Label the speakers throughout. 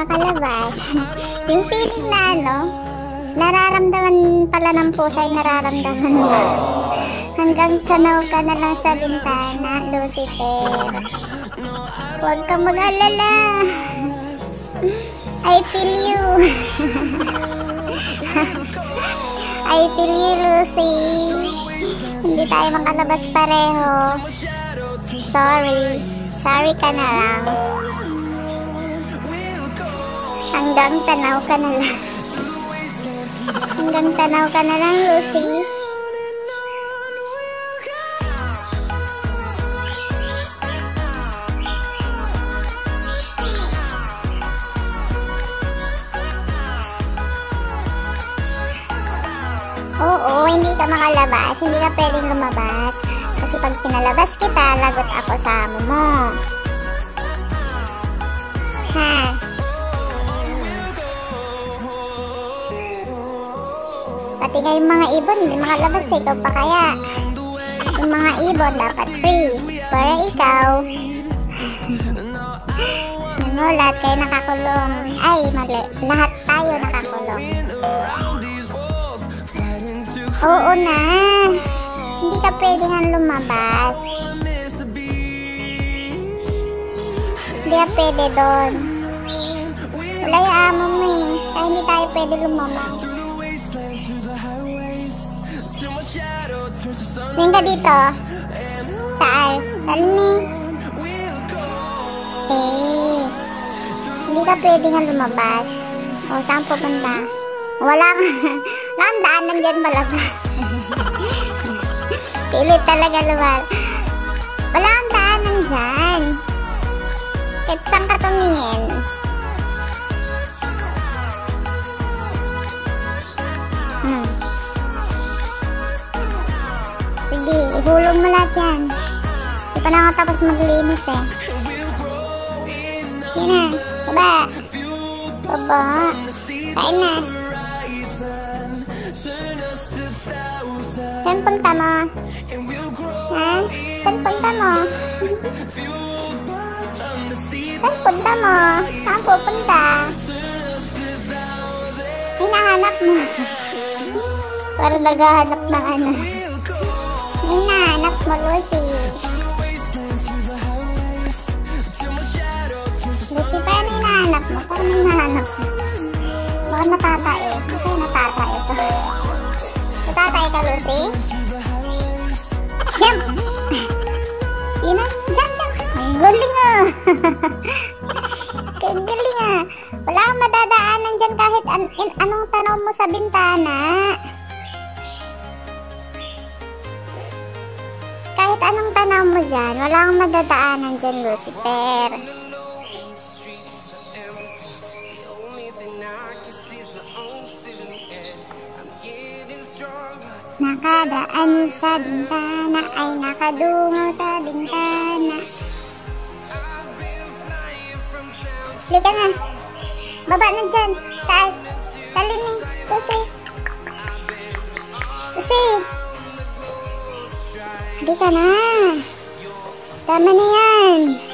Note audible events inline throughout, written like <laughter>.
Speaker 1: makalabas. <laughs> yung feeling na ano, nararamdaman pala ng pusa ay nararamdaman mo. Hanggang tanaw ka na lang sa bintana, Lucifer. Huwag ka mag-alala. I feel you. <laughs> I feel you, Lucy. Hindi tayo makalabas pareho. Sorry. Sorry ka na lang. Hanggang tanaw ka na lang. Hanggang tanaw ka na lang, Lucy. Oo, hindi ka makalabas. Hindi ka pwedeng lumabas. Kasi pag pinalabas kita, lagot ako sa amo mo. Ha? Pati nga yung mga ibon, hindi makalabas eh. Ikaw pa kaya. Yung mga ibon, dapat free. Para ikaw. <laughs> ano, lahat kayo nakakulong. Ay, mali. Lahat tayo nakakulong. Oo na. Hindi ka pwede nga lumabas. Hindi ka pwede doon. Wala yung amo mo eh. Kaya hindi tayo pwede lumabas. Tingin ka dito. Saan ni? Eh. Hindi ka pwede nga lumabas. O, saan pupunta? Wala ka. <laughs> Wala kang daanan dyan malabas. <laughs> Pilit talaga lumal. Wala kang daanan dyan. Kahit saan ka tumingin. Sige, ihulog mo lahat yan. Hindi pa na ako tapos maglinis eh. Sige na, baba. Baba. Kain na. Saan punta mo? Ha? Saan punta mo? Saan punta mo? Saan pupunta? Hinahanap mo. <laughs> Parang naghahanap ng ano. Hinahanap mo, Lucy. Lucy, parang hinahanap mo. Parang hinahanap siya. Baka natatay. Baka natatay ito. Natatay ka, Lucy? Jump! Yun na, jump, jump. Ang galing ah. Ang galing ah. Wala kang madadaanan dyan kahit an anong tanaw mo sa bintana. Tanaw mo dyan, wala kang madadaanan dyan, Lucifer. Nakadaan sa bintana ay nakadungo sa bintana. Lika na. Baba na dyan. Taal. Talin ni. Kasi. Kasi. Lika na. Tama na yan.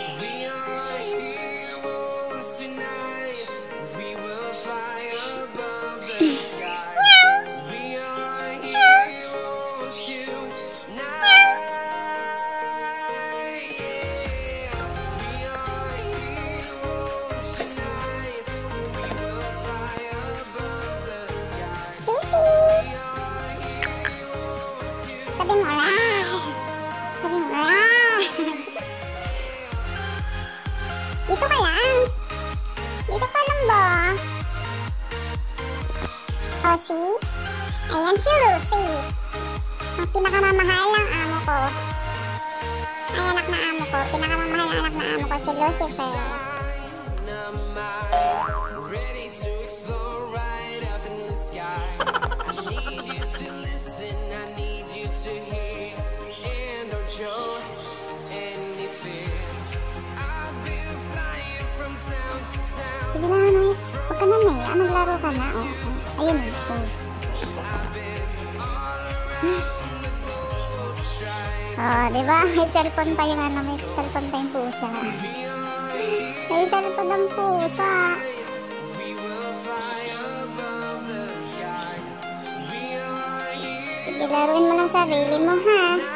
Speaker 1: Sabi mo, Ayan si Lucy. Ang pinakamamahal ng amo ko. Ay, anak na amo ko. Pinakamamahal ng anak na amo ko, si Lucifer. Sige na, Nay. Huwag ka na, Nay. Ah, maglaro ka na. Oh. Ayun. Oh. Oh, di ba? May cellphone pa yung ano, may cellphone pa yung pusa. May cellphone ang pusa. Sige, laruin mo lang sarili mo, ha?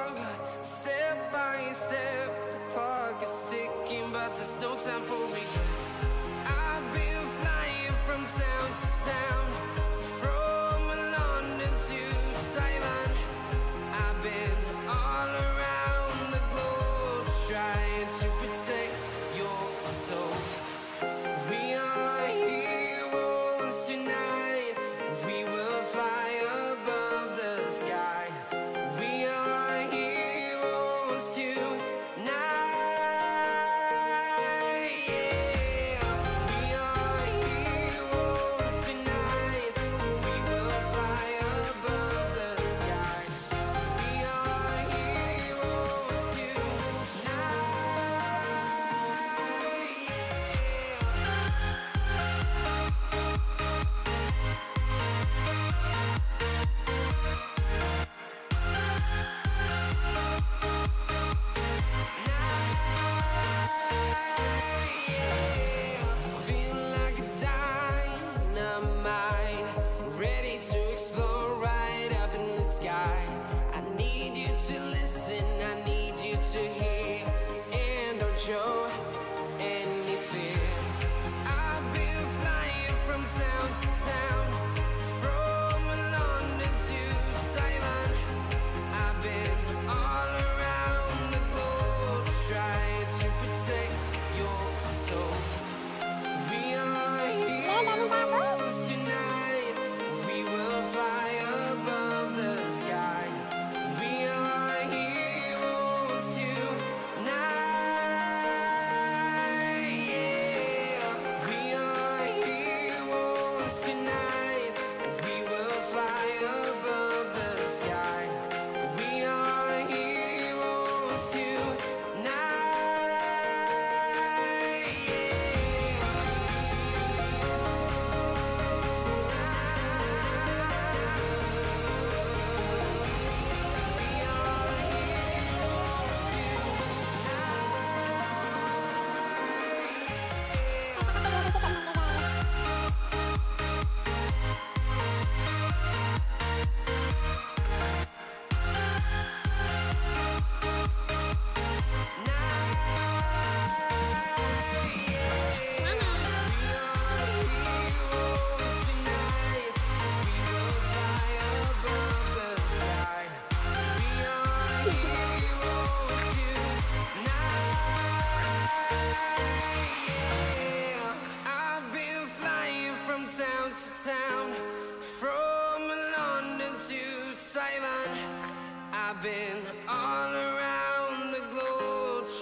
Speaker 2: town.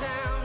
Speaker 2: Town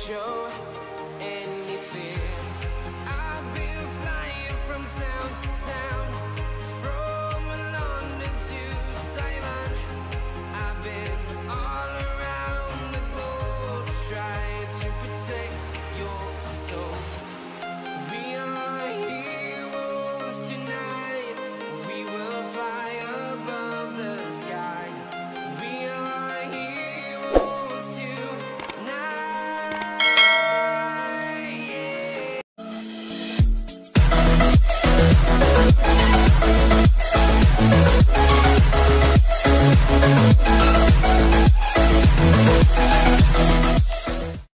Speaker 2: Show.